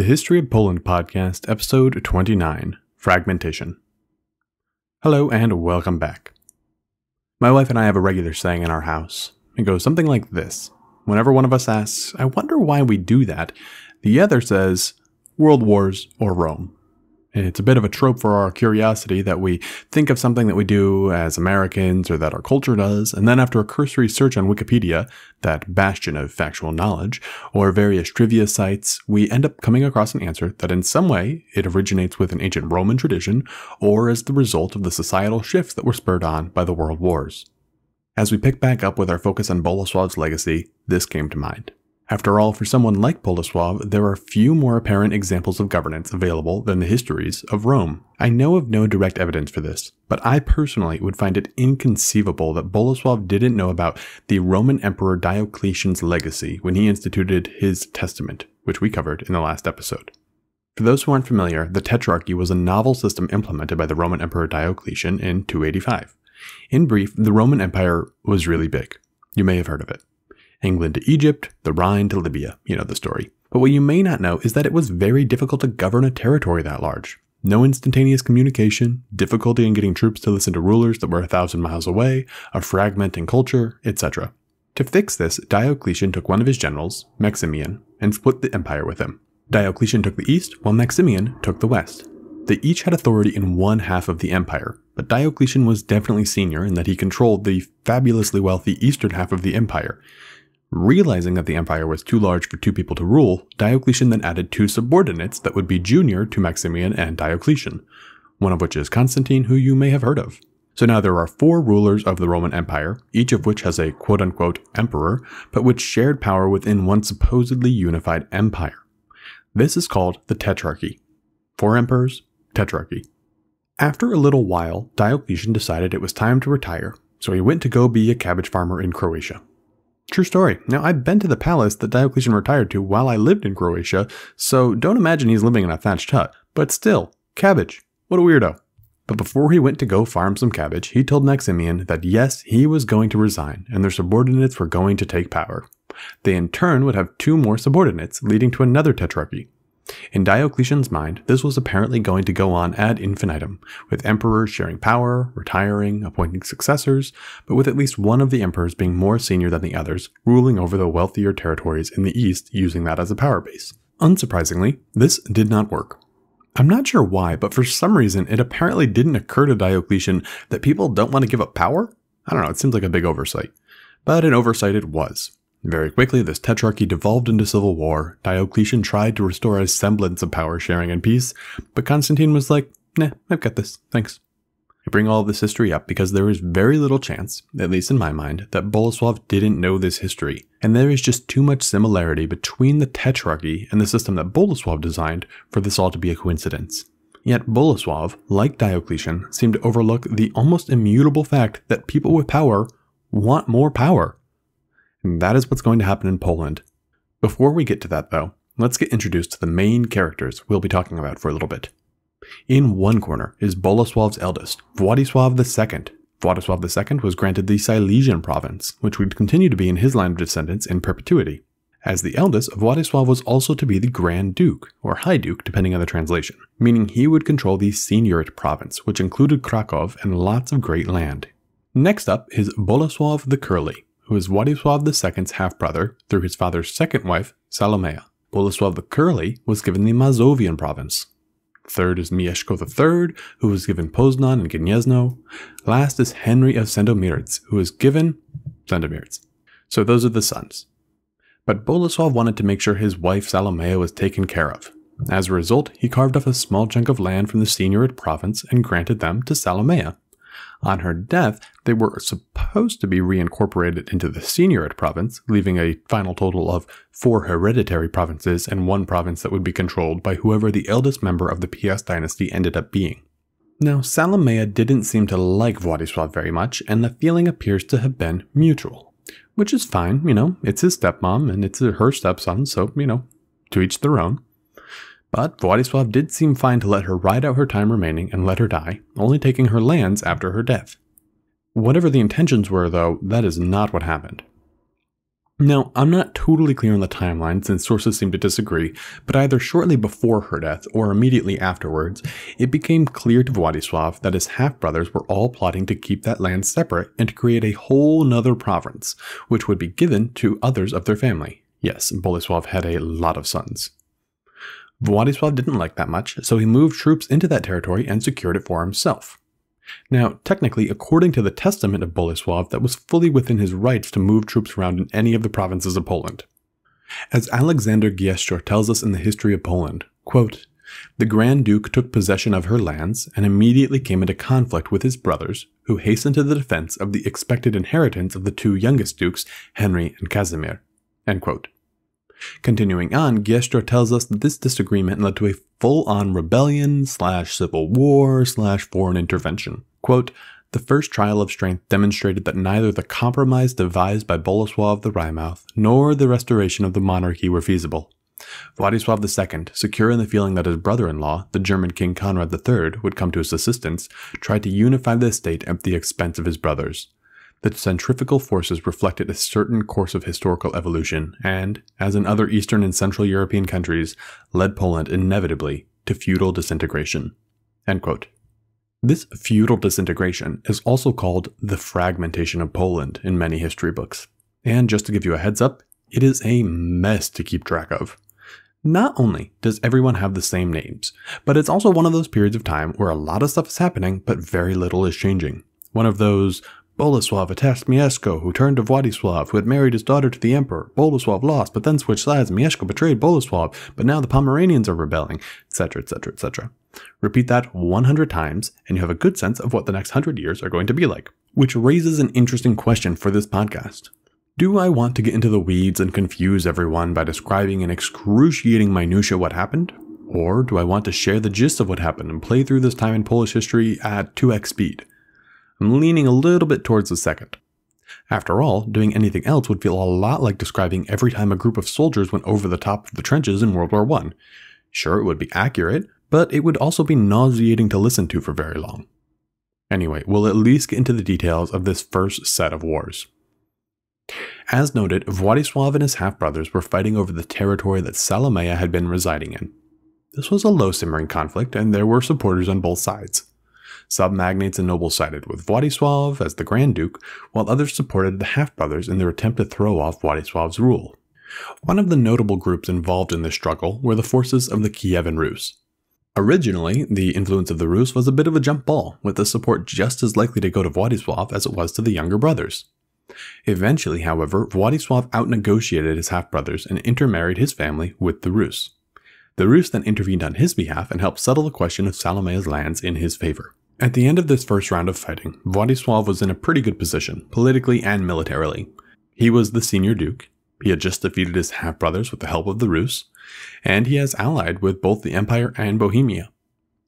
The History of Poland Podcast, Episode 29 Fragmentation. Hello and welcome back. My wife and I have a regular saying in our house. It goes something like this Whenever one of us asks, I wonder why we do that, the other says, World Wars or Rome. It's a bit of a trope for our curiosity that we think of something that we do as Americans or that our culture does, and then after a cursory search on Wikipedia, that bastion of factual knowledge, or various trivia sites, we end up coming across an answer that in some way it originates with an ancient Roman tradition or as the result of the societal shifts that were spurred on by the world wars. As we pick back up with our focus on Bolesław's legacy, this came to mind. After all, for someone like Bolesław, there are few more apparent examples of governance available than the histories of Rome. I know of no direct evidence for this, but I personally would find it inconceivable that Bolesław didn't know about the Roman Emperor Diocletian's legacy when he instituted his testament, which we covered in the last episode. For those who aren't familiar, the Tetrarchy was a novel system implemented by the Roman Emperor Diocletian in 285. In brief, the Roman Empire was really big. You may have heard of it. England to Egypt, the Rhine to Libya. You know the story. But what you may not know is that it was very difficult to govern a territory that large. No instantaneous communication, difficulty in getting troops to listen to rulers that were a thousand miles away, a fragmenting culture, etc. To fix this, Diocletian took one of his generals, Maximian, and split the empire with him. Diocletian took the east, while Maximian took the west. They each had authority in one half of the empire, but Diocletian was definitely senior in that he controlled the fabulously wealthy eastern half of the empire, Realizing that the empire was too large for two people to rule, Diocletian then added two subordinates that would be junior to Maximian and Diocletian, one of which is Constantine, who you may have heard of. So now there are four rulers of the Roman Empire, each of which has a quote unquote emperor, but which shared power within one supposedly unified empire. This is called the Tetrarchy. Four emperors, Tetrarchy. After a little while, Diocletian decided it was time to retire, so he went to go be a cabbage farmer in Croatia. True story. Now, I've been to the palace that Diocletian retired to while I lived in Croatia, so don't imagine he's living in a thatched hut. But still, cabbage. What a weirdo. But before he went to go farm some cabbage, he told Maximian that yes, he was going to resign and their subordinates were going to take power. They in turn would have two more subordinates, leading to another tetrarchy. In Diocletian's mind, this was apparently going to go on ad infinitum, with emperors sharing power, retiring, appointing successors, but with at least one of the emperors being more senior than the others, ruling over the wealthier territories in the east using that as a power base. Unsurprisingly, this did not work. I'm not sure why, but for some reason it apparently didn't occur to Diocletian that people don't want to give up power? I don't know, it seems like a big oversight. But an oversight it was. Very quickly, this tetrarchy devolved into civil war. Diocletian tried to restore a semblance of power sharing and peace, but Constantine was like, nah, I've got this, thanks. I bring all this history up because there is very little chance, at least in my mind, that Bolesław didn't know this history, and there is just too much similarity between the tetrarchy and the system that Bolesław designed for this all to be a coincidence. Yet Bolesław, like Diocletian, seemed to overlook the almost immutable fact that people with power want more power. And that is what's going to happen in Poland. Before we get to that, though, let's get introduced to the main characters we'll be talking about for a little bit. In one corner is Bolesław's eldest, Władysław II. Władysław II was granted the Silesian province, which would continue to be in his line of descendants in perpetuity. As the eldest, Władysław was also to be the Grand Duke, or High Duke depending on the translation, meaning he would control the Seniorate province, which included Krakow and lots of great land. Next up is Bolesław the Curly, who is Władysław II's half-brother through his father's second wife, Salomea. Bolesław the Curly was given the Mazovian province. Third is Mieszko III, who was given Poznan and Gniezno. Last is Henry of Sandomierz, who was given Sandomierz. So those are the sons. But Bolesław wanted to make sure his wife Salomea was taken care of. As a result, he carved off a small chunk of land from the Seniorate province and granted them to Salomea. On her death, they were supposed to be reincorporated into the Seniorate province, leaving a final total of four hereditary provinces and one province that would be controlled by whoever the eldest member of the Piast dynasty ended up being. Now, Salomea didn't seem to like Władysław very much, and the feeling appears to have been mutual. Which is fine, you know, it's his stepmom and it's her stepson, so, you know, to each their own. But Władysław did seem fine to let her ride out her time remaining and let her die, only taking her lands after her death. Whatever the intentions were, though, that is not what happened. Now, I'm not totally clear on the timeline since sources seem to disagree, but either shortly before her death or immediately afterwards, it became clear to Władysław that his half brothers were all plotting to keep that land separate and to create a whole nother province, which would be given to others of their family. Yes, Bolesław had a lot of sons. Władysław didn't like that much, so he moved troops into that territory and secured it for himself. Now, technically, according to the testament of Bolesław, that was fully within his rights to move troops around in any of the provinces of Poland. As Alexander Gieysztor tells us in the history of Poland, quote, the Grand Duke took possession of her lands and immediately came into conflict with his brothers, who hastened to the defense of the expected inheritance of the two youngest dukes, Henry and Casimir. Continuing on, Gieysztor tells us that this disagreement led to a full-on rebellion slash civil war slash foreign intervention. Quote, the first trial of strength demonstrated that neither the compromise devised by Bolesław of the Wrymouth nor the restoration of the monarchy were feasible. Władysław II, secure in the feeling that his brother-in-law, the German King Conrad III, would come to his assistance, tried to unify the state at the expense of his brothers. The centrifugal forces reflected a certain course of historical evolution and, as in other Eastern and Central European countries, led Poland inevitably to feudal disintegration. This feudal disintegration is also called the fragmentation of Poland in many history books. And just to give you a heads up, it is a mess to keep track of. Not only does everyone have the same names, but it's also one of those periods of time where a lot of stuff is happening, but very little is changing. One of those Bolesław attacked Mieszko, who turned to Władysław, who had married his daughter to the emperor. Bolesław lost, but then switched sides. Mieszko betrayed Bolesław, but now the Pomeranians are rebelling, etc., etc., etc. Repeat that 100 times, and you have a good sense of what the next 100 years are going to be like. Which raises an interesting question for this podcast. Do I want to get into the weeds and confuse everyone by describing in excruciating minutia what happened? Or do I want to share the gist of what happened and play through this time in Polish history at 2x speed? I'm leaning a little bit towards the second. After all, doing anything else would feel a lot like describing every time a group of soldiers went over the top of the trenches in World War I. Sure, it would be accurate, but it would also be nauseating to listen to for very long. Anyway, we'll at least get into the details of this first set of wars. As noted, Władysław and his half-brothers were fighting over the territory that Salomea had been residing in. This was a low-simmering conflict, and there were supporters on both sides. Some magnates and nobles sided with Władysław as the Grand Duke, while others supported the half-brothers in their attempt to throw off Władysław's rule. One of the notable groups involved in this struggle were the forces of the Kievan Rus. Originally, the influence of the Rus was a bit of a jump ball, with the support just as likely to go to Władysław as it was to the younger brothers. Eventually, however, Władysław outnegotiated his half-brothers and intermarried his family with the Rus. The Rus then intervened on his behalf and helped settle the question of Salomea's lands in his favor. At the end of this first round of fighting, Władysław was in a pretty good position, politically and militarily. He was the senior duke, he had just defeated his half brothers with the help of the Rus, and he has allied with both the Empire and Bohemia.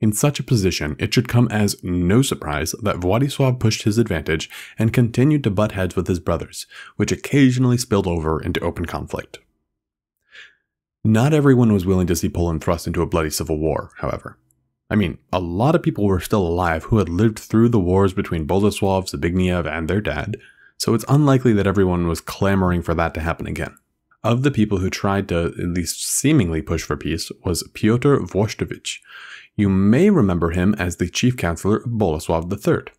In such a position, it should come as no surprise that Władysław pushed his advantage and continued to butt heads with his brothers, which occasionally spilled over into open conflict. Not everyone was willing to see Poland thrust into a bloody civil war, however. I mean, a lot of people were still alive who had lived through the wars between Bolesław, Zbigniew, and their dad, so it's unlikely that everyone was clamoring for that to happen again. Of the people who tried to at least seemingly push for peace was Pyotr Włostowic. You may remember him as the chief counselor of Bolesław III.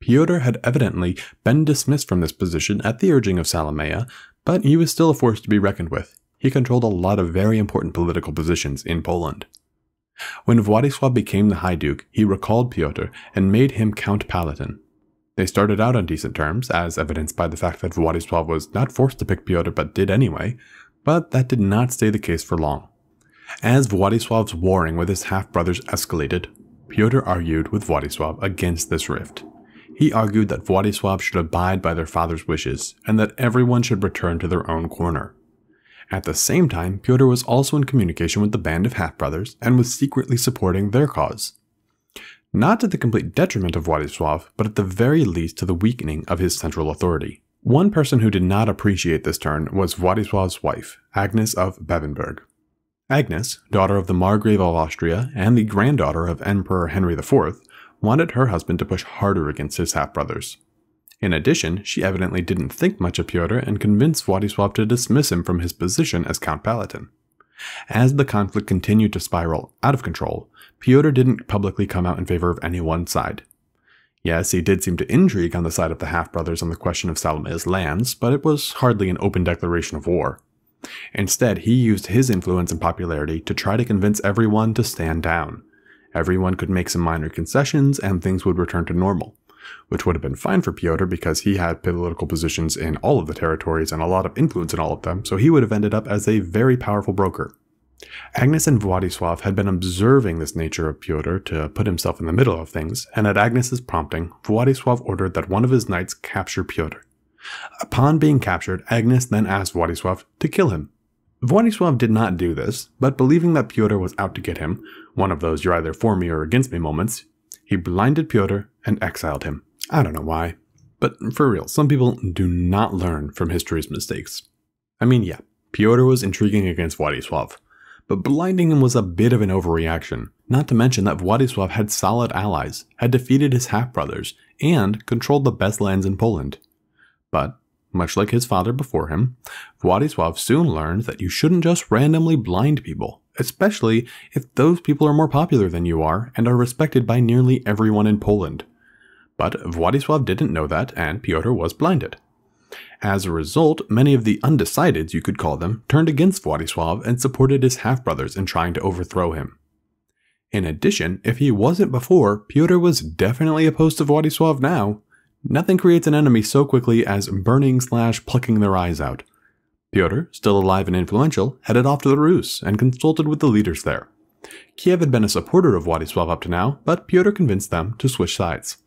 Pyotr had evidently been dismissed from this position at the urging of Salomea, but he was still a force to be reckoned with. He controlled a lot of very important political positions in Poland. When Władysław became the High Duke, he recalled Pyotr and made him Count Palatine. They started out on decent terms, as evidenced by the fact that Władysław was not forced to pick Pyotr but did anyway, but that did not stay the case for long. As Władysław's warring with his half-brothers escalated, Pyotr argued with Władysław against this rift. He argued that Władysław should abide by their father's wishes, and that everyone should return to their own corner. At the same time, Pyotr was also in communication with the band of half-brothers and was secretly supporting their cause. Not to the complete detriment of Władysław, but at the very least to the weakening of his central authority. One person who did not appreciate this turn was Władysław's wife, Agnes of Babenberg. Agnes, daughter of the Margrave of Austria and the granddaughter of Emperor Henry IV, wanted her husband to push harder against his half-brothers. In addition, she evidently didn't think much of Pyotr and convinced Władysław to dismiss him from his position as Count Palatine. As the conflict continued to spiral out of control, Pyotr didn't publicly come out in favor of any one side. Yes, he did seem to intrigue on the side of the half brothers on the question of Salome's lands, but it was hardly an open declaration of war. Instead, he used his influence and popularity to try to convince everyone to stand down. Everyone could make some minor concessions and things would return to normal, which would have been fine for Pyotr because he had political positions in all of the territories and a lot of influence in all of them, so he would have ended up as a very powerful broker. Agnes and Władysław had been observing this nature of Pyotr to put himself in the middle of things, and at Agnes's prompting, Władysław ordered that one of his knights capture Pyotr. Upon being captured, Agnes then asked Władysław to kill him. Władysław did not do this, but believing that Pyotr was out to get him, one of those you're either for me or against me moments, he blinded Pyotr and exiled him. I don't know why. But for real, some people do not learn from history's mistakes. I mean, yeah, Pyotr was intriguing against Władysław, but blinding him was a bit of an overreaction. Not to mention that Władysław had solid allies, had defeated his half brothers, and controlled the best lands in Poland. But, much like his father before him, Władysław soon learned that you shouldn't just randomly blind people, especially if those people are more popular than you are and are respected by nearly everyone in Poland. But Władysław didn't know that, and Pyotr was blinded. As a result, many of the undecideds, you could call them, turned against Władysław and supported his half brothers in trying to overthrow him. In addition, if he wasn't before, Pyotr was definitely opposed to Władysław now. Nothing creates an enemy so quickly as burning slash plucking their eyes out. Pyotr, still alive and influential, headed off to the Rus and consulted with the leaders there. Kiev had been a supporter of Władysław up to now, but Pyotr convinced them to switch sides.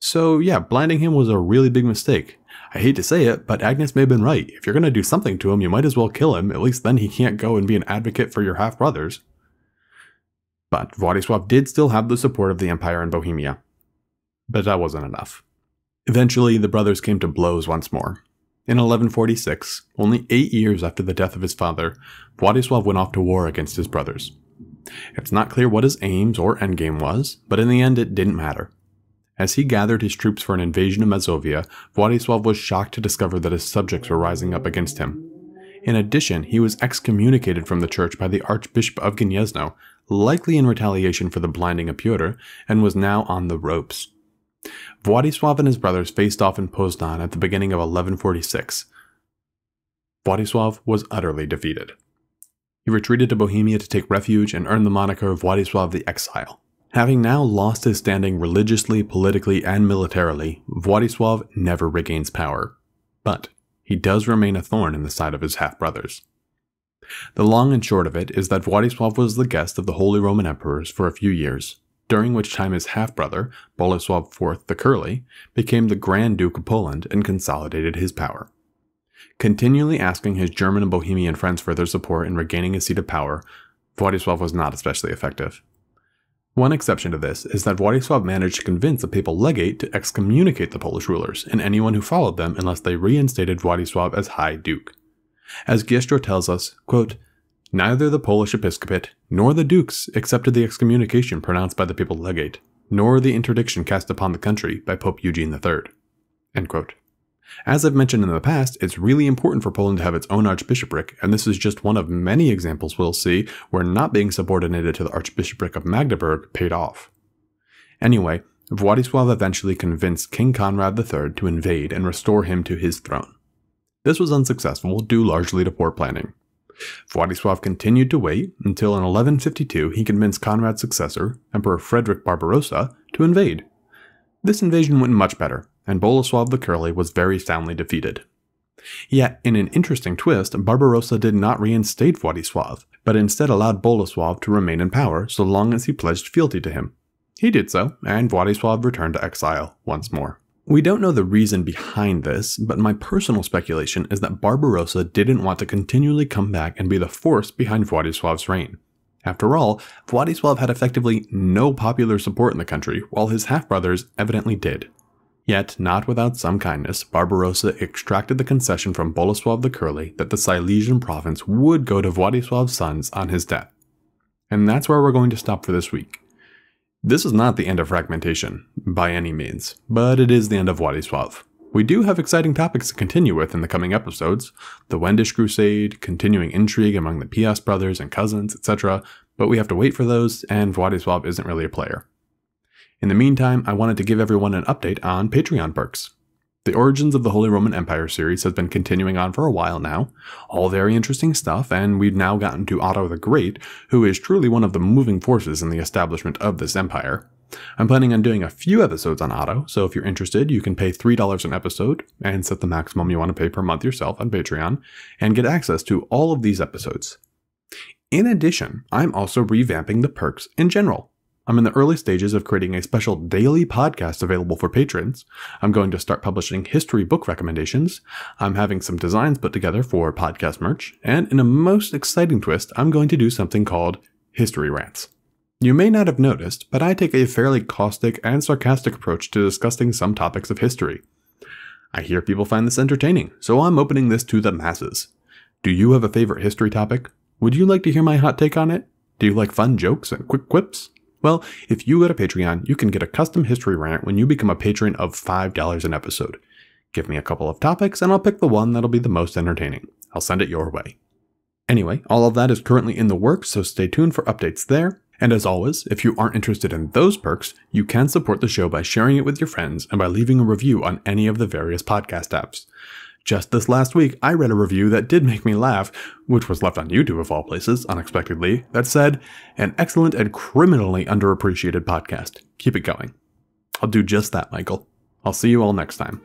So yeah, blinding him was a really big mistake. I hate to say it, but Agnes may have been right. If you're going to do something to him, you might as well kill him. At least then he can't go and be an advocate for your half brothers. But Władysław did still have the support of the Empire in Bohemia. But that wasn't enough. Eventually, the brothers came to blows once more. In 1146, only eight years after the death of his father, Władysław went off to war against his brothers. It's not clear what his aims or endgame was, but in the end it didn't matter. As he gathered his troops for an invasion of Mazovia, Władysław was shocked to discover that his subjects were rising up against him. In addition, he was excommunicated from the church by the Archbishop of Gniezno, likely in retaliation for the blinding of Pyotr, and was now on the ropes. Władysław and his brothers faced off in Poznan at the beginning of 1146. Władysław was utterly defeated. He retreated to Bohemia to take refuge and earn the moniker of Władysław the Exile. Having now lost his standing religiously, politically, and militarily, Władysław never regains power. But he does remain a thorn in the side of his half brothers. The long and short of it is that Władysław was the guest of the Holy Roman Emperors for a few years, during which time his half brother, Bolesław IV the Curly, became the Grand Duke of Poland and consolidated his power. Continually asking his German and Bohemian friends for their support in regaining a seat of power, Władysław was not especially effective. One exception to this is that Władysław managed to convince the papal legate to excommunicate the Polish rulers and anyone who followed them unless they reinstated Władysław as High Duke. As Gieysztor tells us, quote, Neither the Polish episcopate nor the dukes accepted the excommunication pronounced by the papal legate, nor the interdiction cast upon the country by Pope Eugene III. As I've mentioned in the past, it's really important for Poland to have its own archbishopric, and this is just one of many examples we'll see where not being subordinated to the Archbishopric of Magdeburg paid off. Anyway, Władysław eventually convinced King Conrad III to invade and restore him to his throne. This was unsuccessful, due largely to poor planning. Władysław continued to wait until in 1152 he convinced Conrad's successor, Emperor Frederick Barbarossa, to invade. This invasion went much better, and Bolesław the Curly was very soundly defeated. Yet, in an interesting twist, Barbarossa did not reinstate Władysław, but instead allowed Bolesław to remain in power so long as he pledged fealty to him. He did so, and Władysław returned to exile once more. We don't know the reason behind this, but my personal speculation is that Barbarossa didn't want to continually come back and be the force behind Władysław's reign. After all, Władysław had effectively no popular support in the country, while his half-brothers evidently did. Yet, not without some kindness, Barbarossa extracted the concession from Bolesław the Curly that the Silesian province would go to Władysław's sons on his death. And that's where we're going to stop for this week. This is not the end of fragmentation, by any means, but it is the end of Wadi Władysław. We do have exciting topics to continue with in the coming episodes the Wendish Crusade, continuing intrigue among the Piast brothers and cousins, etc., but we have to wait for those, and Władysław isn't really a player. In the meantime, I wanted to give everyone an update on Patreon perks. The Origins of the Holy Roman Empire series has been continuing on for a while now, all very interesting stuff, and we've now gotten to Otto the Great, who is truly one of the moving forces in the establishment of this empire. I'm planning on doing a few episodes on Otto, so if you're interested, you can pay $3 an episode and set the maximum you want to pay per month yourself on Patreon and get access to all of these episodes. In addition, I'm also revamping the perks in general. I'm in the early stages of creating a special daily podcast available for patrons. I'm going to start publishing history book recommendations. I'm having some designs put together for podcast merch. And in a most exciting twist, I'm going to do something called History Rants. You may not have noticed, but I take a fairly caustic and sarcastic approach to discussing some topics of history. I hear people find this entertaining, so I'm opening this to the masses. Do you have a favorite history topic? Would you like to hear my hot take on it? Do you like fun jokes and quick quips? Well, if you go to Patreon, you can get a custom history rant when you become a patron of $5 an episode. Give me a couple of topics and I'll pick the one that'll be the most entertaining. I'll send it your way. Anyway, all of that is currently in the works, so stay tuned for updates there. And as always, if you aren't interested in those perks, you can support the show by sharing it with your friends and by leaving a review on any of the various podcast apps. Just this last week, I read a review that did make me laugh, which was left on YouTube of all places, unexpectedly, that said, an excellent and criminally underappreciated podcast. Keep it going. I'll do just that, Michael. I'll see you all next time.